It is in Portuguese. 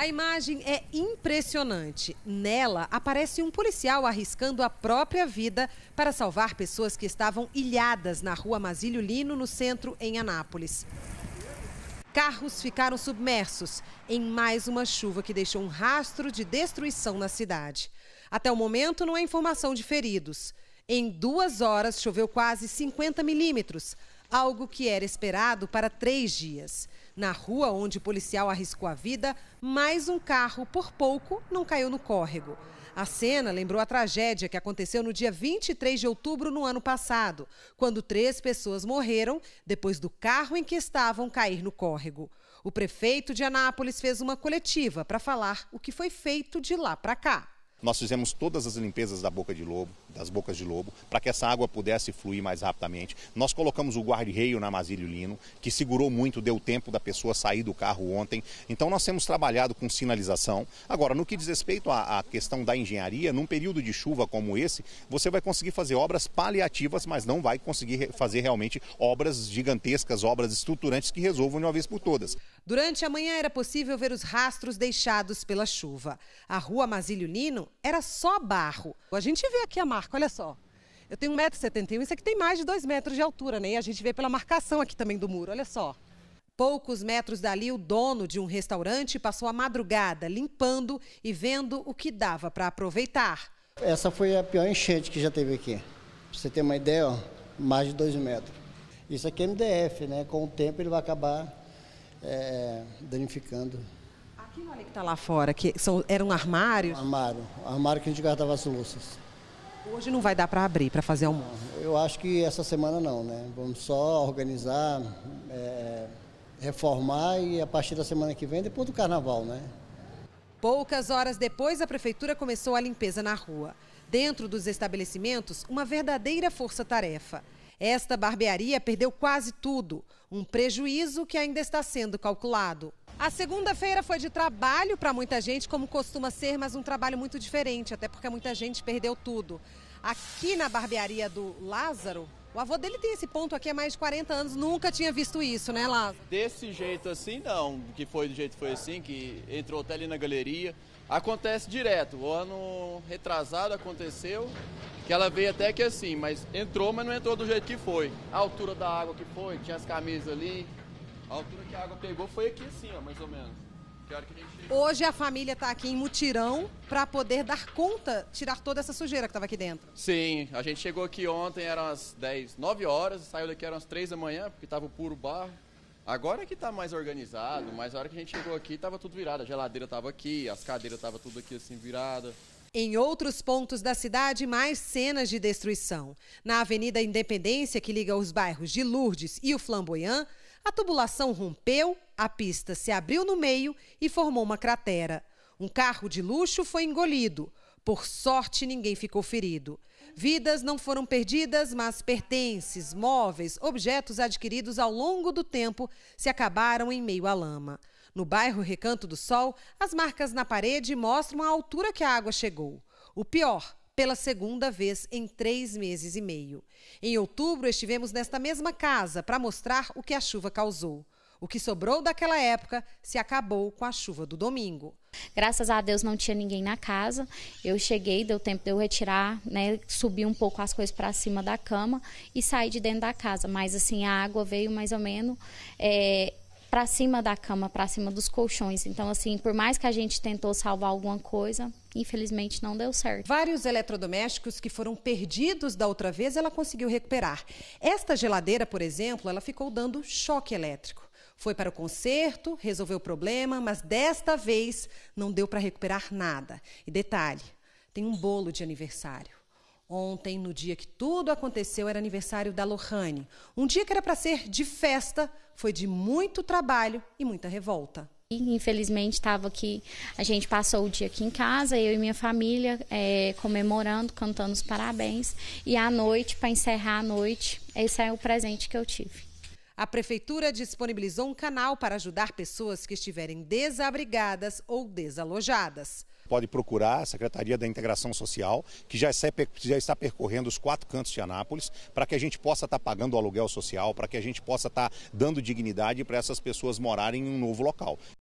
A imagem é impressionante. Nela aparece um policial arriscando a própria vida para salvar pessoas que estavam ilhadas na rua Masílio Lino, no centro, em Anápolis. Carros ficaram submersos em mais uma chuva que deixou um rastro de destruição na cidade. Até o momento, não há informação de feridos. Em duas horas, choveu quase 50 milímetros, algo que era esperado para três dias. Na rua onde o policial arriscou a vida, mais um carro, por pouco, não caiu no córrego. A cena lembrou a tragédia que aconteceu no dia 23 de outubro no ano passado, quando três pessoas morreram depois do carro em que estavam cair no córrego. O prefeito de Anápolis fez uma coletiva para falar o que foi feito de lá para cá. Nós fizemos todas as limpezas da boca de lobo, das bocas de lobo, para que essa água pudesse fluir mais rapidamente. Nós colocamos o guarda-reio na Masílio Lino, que segurou muito, deu tempo da pessoa sair do carro ontem. Então nós temos trabalhado com sinalização. Agora, no que diz respeito à, à questão da engenharia, num período de chuva como esse, você vai conseguir fazer obras paliativas, mas não vai conseguir fazer realmente obras gigantescas, obras estruturantes que resolvam de uma vez por todas. Durante a manhã era possível ver os rastros deixados pela chuva. A rua Masílio Lino era só barro. A gente vê aqui a marca, olha só. Eu tenho 1,71m, isso aqui tem mais de 2 metros de altura, né? E a gente vê pela marcação aqui também do muro, olha só. Poucos metros dali, o dono de um restaurante passou a madrugada limpando e vendo o que dava para aproveitar. Essa foi a pior enchente que já teve aqui. Pra você ter uma ideia, ó, mais de 2 metros. Isso aqui é MDF, né? Com o tempo ele vai acabar é, danificando Aquilo ali que está lá fora, que são, eram armários? Armário. Armário que a gente guardava as louças. Hoje não vai dar para abrir, para fazer almoço? Eu acho que essa semana não, né? Vamos só organizar, é, reformar e a partir da semana que vem, depois do carnaval, né? Poucas horas depois, a prefeitura começou a limpeza na rua. Dentro dos estabelecimentos, uma verdadeira força-tarefa. Esta barbearia perdeu quase tudo, um prejuízo que ainda está sendo calculado. A segunda-feira foi de trabalho para muita gente, como costuma ser, mas um trabalho muito diferente, até porque muita gente perdeu tudo. Aqui na barbearia do Lázaro, o avô dele tem esse ponto aqui há mais de 40 anos, nunca tinha visto isso, né, Lázaro? Desse jeito assim, não. Que foi do jeito que foi assim, que entrou até ali na galeria. Acontece direto. O ano retrasado aconteceu, que ela veio até que assim, mas entrou, mas não entrou do jeito que foi. A altura da água que foi, tinha as camisas ali, a altura que a água pegou foi aqui assim, ó, mais ou menos. Hoje a família está aqui em mutirão para poder dar conta, tirar toda essa sujeira que estava aqui dentro. Sim, a gente chegou aqui ontem, eram as 10, 9 horas, saiu daqui eram as 3 da manhã, porque estava puro barro. Agora que está mais organizado, mas a hora que a gente chegou aqui estava tudo virado. A geladeira estava aqui, as cadeiras estavam tudo aqui assim virada. Em outros pontos da cidade, mais cenas de destruição. Na Avenida Independência, que liga os bairros de Lourdes e o Flamboyant, a tubulação rompeu, a pista se abriu no meio e formou uma cratera. Um carro de luxo foi engolido. Por sorte, ninguém ficou ferido. Vidas não foram perdidas, mas pertences, móveis, objetos adquiridos ao longo do tempo se acabaram em meio à lama. No bairro Recanto do Sol, as marcas na parede mostram a altura que a água chegou. O pior, pela segunda vez em três meses e meio. Em outubro, estivemos nesta mesma casa para mostrar o que a chuva causou. O que sobrou daquela época se acabou com a chuva do domingo. Graças a Deus não tinha ninguém na casa. Eu cheguei, deu tempo de eu retirar, né, subir um pouco as coisas para cima da cama e sair de dentro da casa. Mas assim a água veio mais ou menos é, para cima da cama, para cima dos colchões. Então, assim, por mais que a gente tentou salvar alguma coisa, infelizmente não deu certo. Vários eletrodomésticos que foram perdidos da outra vez, ela conseguiu recuperar. Esta geladeira, por exemplo, ela ficou dando choque elétrico. Foi para o conserto, resolveu o problema, mas desta vez não deu para recuperar nada. E detalhe, tem um bolo de aniversário. Ontem, no dia que tudo aconteceu, era aniversário da Lohane. Um dia que era para ser de festa, foi de muito trabalho e muita revolta. Infelizmente estava aqui, a gente passou o dia aqui em casa, eu e minha família, é, comemorando, cantando os parabéns. E à noite, para encerrar a noite, esse é o presente que eu tive. A prefeitura disponibilizou um canal para ajudar pessoas que estiverem desabrigadas ou desalojadas pode procurar a Secretaria da Integração Social, que já está percorrendo os quatro cantos de Anápolis, para que a gente possa estar pagando o aluguel social, para que a gente possa estar dando dignidade para essas pessoas morarem em um novo local.